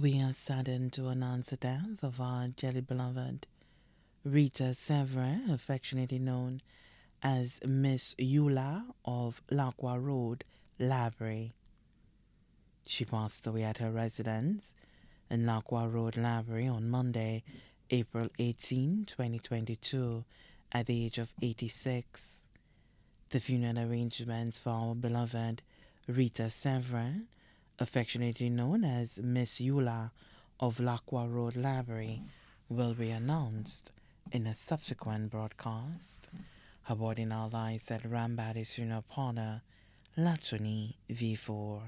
We are saddened to announce the death of our dearly beloved Rita Severin, affectionately known as Miss Eula of Lacqua Road, Laborie. She passed away at her residence in Lacqua Road, Laborie on Monday, April 18, 2022, at the age of 86. The funeral arrangements for our beloved Rita Severin, affectionately known as Miss Eula of Lacqua Road, Laborie, will be announced in a subsequent broadcast. Her body now lies at Rambadi Parlor, Latony Vieux Fort.